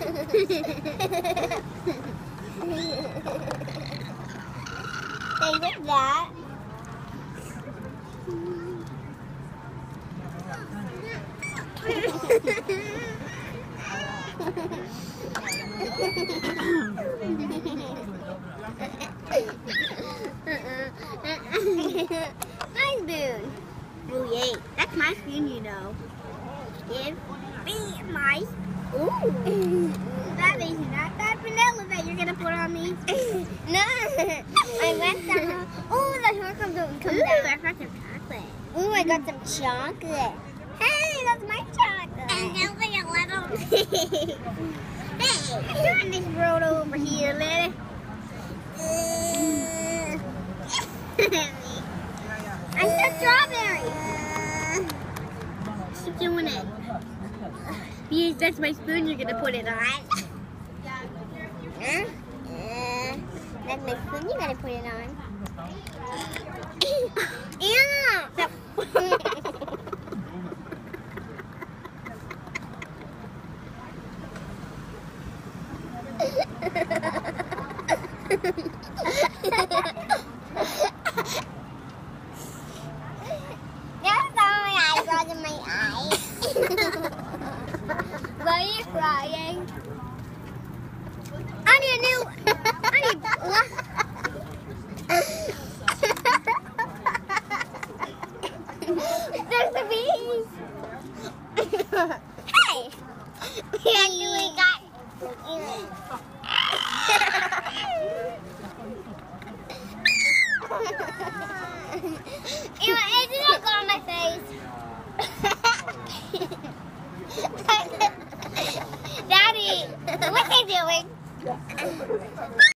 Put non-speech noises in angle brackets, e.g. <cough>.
Hey, with that. my spoon. Oh, yay. That's my spoon, you know. Give me my Ooh. That is not that vanilla that you're gonna put on me. <laughs> no. I went down. Oh, the out and comes Ooh, down. I got some chocolate. Ooh, I got some chocolate. Hey, that's my chocolate. And now we a little. <laughs> hey, turn this road over here, lady <laughs> said strawberry. Keep doing it. Yes, that's my spoon you're gonna put it on. Huh? Uh, that's my spoon. You gotta put it on. <laughs> Anna! That's <laughs> <laughs> crying? I need a new. <laughs> I need. <laughs> There's a bees. hey. <laughs> And we got. Ew, it didn't go on my face. Daddy, what you doing?